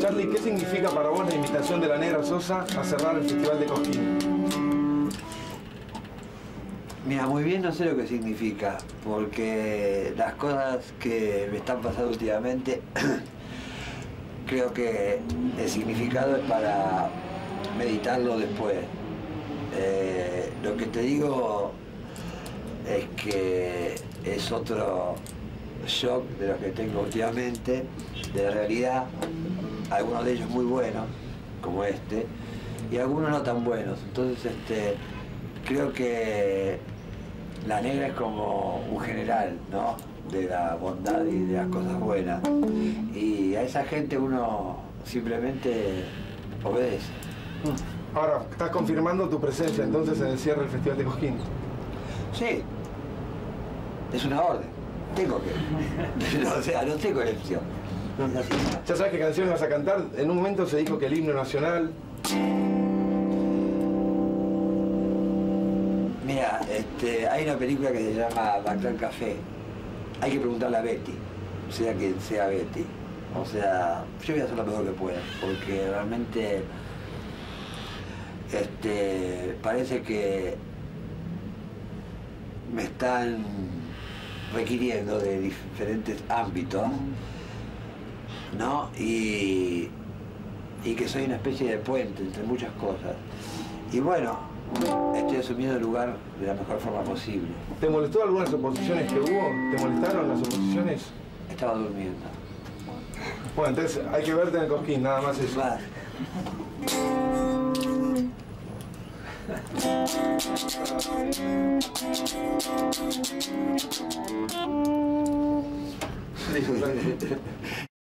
Charlie, ¿qué significa para vos la invitación de la Negra Sosa a cerrar el Festival de Cosquín? Mira, muy bien no sé lo que significa, porque las cosas que me están pasando últimamente, creo que el significado es para meditarlo después. Eh, lo que te digo es que es otro shock de los que tengo últimamente, de realidad, algunos de ellos muy buenos, como este, y algunos no tan buenos. Entonces, este, creo que la negra es como un general, ¿no? De la bondad y de las cosas buenas. Y a esa gente uno simplemente obedece. Ahora, estás confirmando tu presencia entonces en el cierre del Festival de Cosquín. Sí, es una orden. Tengo que. o sea, no tengo elección. Ya sabes qué canciones vas a cantar. En un momento se dijo que el himno nacional. Mira, este, hay una película que se llama Baclan Café. Hay que preguntarle a Betty, sea quien sea Betty. O sea, yo voy a hacer lo mejor que pueda, porque realmente este, parece que me están requiriendo de diferentes ámbitos, ¿no? Y, y que soy una especie de puente entre muchas cosas. Y bueno, estoy asumiendo el lugar de la mejor forma posible. ¿Te molestó algunas oposiciones que hubo? ¿Te molestaron las oposiciones? Estaba durmiendo. Bueno, entonces hay que verte en el Cosquín, nada más eso. 플레이션 상에